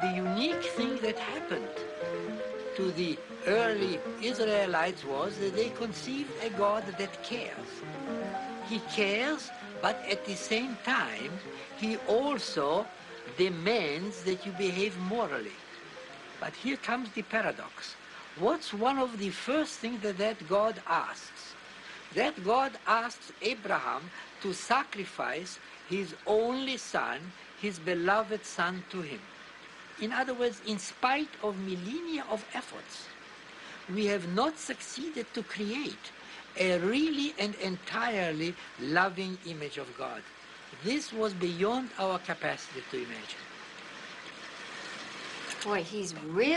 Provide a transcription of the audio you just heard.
The unique thing that happened to the early Israelites was that they conceived a God that cares. He cares, but at the same time, he also demands that you behave morally. But here comes the paradox. What's one of the first things that that God asks? That God asks Abraham to sacrifice his only son, his beloved son, to him. In other words, in spite of millennia of efforts, we have not succeeded to create a really and entirely loving image of God. This was beyond our capacity to imagine. Boy, he's really